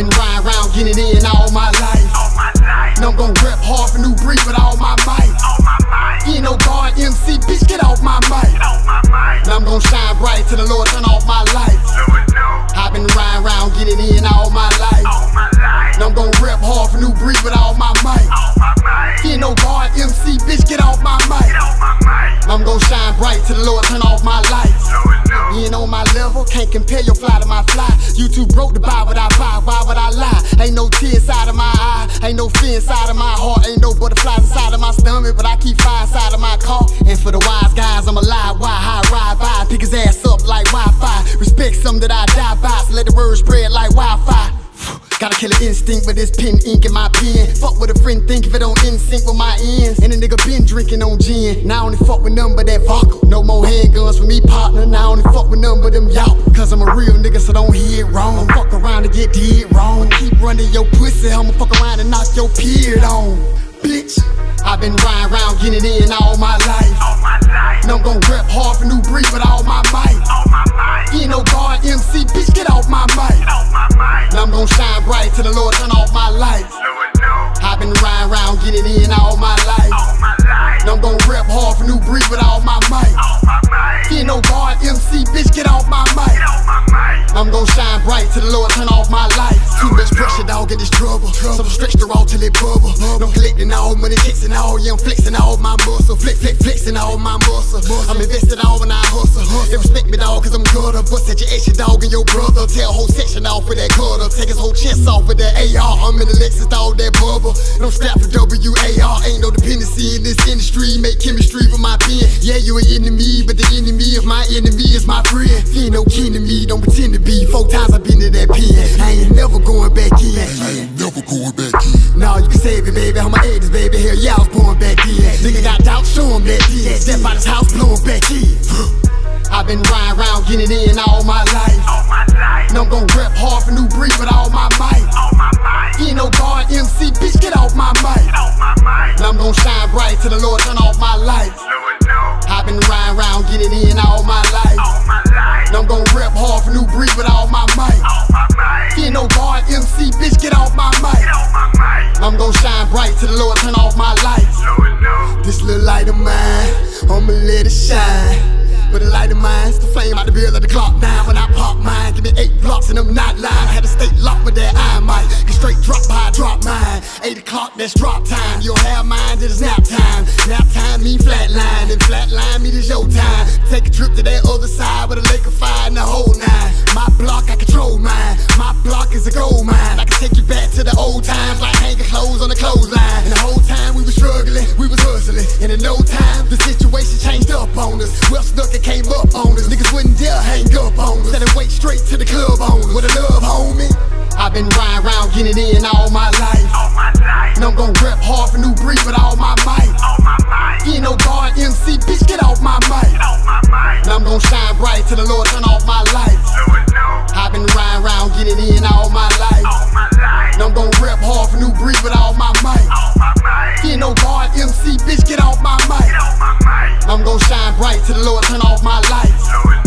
Been riding around getting in all my life. Life. And I'm gon' rep hard for Nubreed with all my might. Ain't no guard MC, bitch, get off my mic. And I'm gon' shine bright till the Lord turn off my it. I've been riding around getting in all my life. Life. And I'm gon' rep hard for Nubreed with all my might. Ain't no guard MC, bitch, get off my mic. Might. I'm gon' shine bright till the Lord turn off my. You ain't on my level, can't compare your fly to my fly. You too broke to buy what Ain't no tear inside of my eye, ain't no fear inside of my heart, ain't no butterflies inside of my stomach, but I keep fire inside of my car. And for the wise guys, I'm alive, why high ride by, pick his ass up like Wi-Fi. Respect some that I die by, so let the word spread like Wi-Fi. Got a killer instinct with this pen ink in my pen. Fuck what a friend think if it don't in sync with my ends. And a nigga been drinking on gin. Now I only fuck with none but that vodka. No more handguns for me, partner. Now I only fuck with none but them y'all. Cause I'm a real nigga, so don't hear it wrong. Fuck around and get dead wrong. Keep running your pussy, I'ma fuck around and knock your beard on. Bitch, I've been riding around getting it in all my life. All my life. And I'm gon' rep hard it bubble. No collecting all money, kicking all, yeah, I'm flexing all my muscle. Flex, flex, flexing all my muscle. I'm invested all when I hustle. They respect me, dog, cause I'm gutter. Bust at your ex, your dog, and your brother. A whole section off with that cutter. Take his whole chest off with that AR. I'm in the Lexus, dog, that bubble. And I'm strapped for WAR. Ain't no dependency in this industry. Make chemistry with my pen. Yeah, you an enemy, but the enemy of my enemy is my friend. He ain't no kin to me, don't pretend to be. Four times Step out his house, blow him back in. I've been riding around getting in all my life. I'm not lying. Had to stay locked with that iron mic. Get straight drop by, drop mine. Eight o'clock, that's drop time. You'll have mine, it is nap time. Nap time mean flatline, and flatline mean it's your time. Take a trip to that other side with a lake of fire and the whole nine. My block, I control mine. My block is a gold mine. I can take you back to the old times like hanging clothes on the clothesline. And the whole time we was struggling, we was hustling. And in no time, on us. Well stuck and came up on us. Niggas wouldn't dare hang up on us. Said it wait straight to the club on us. With a love, homie. I've been riding around getting in all my life. All my life. And I'm gon' rep hard for Nubreed with all my might. All my might. Ain't no guard MC, bitch, get off my mic. Get off my mic. And I'm gon' shine bright till the Lord turn off my life. Lord, no. I've been riding around getting in all my life. All my life. And I'm gon' rep hard for Nubreed with all my might. All my might. Ain't no guard MC, bitch, get off my mic. I'm gon' shine bright till the Lord turn off my lights.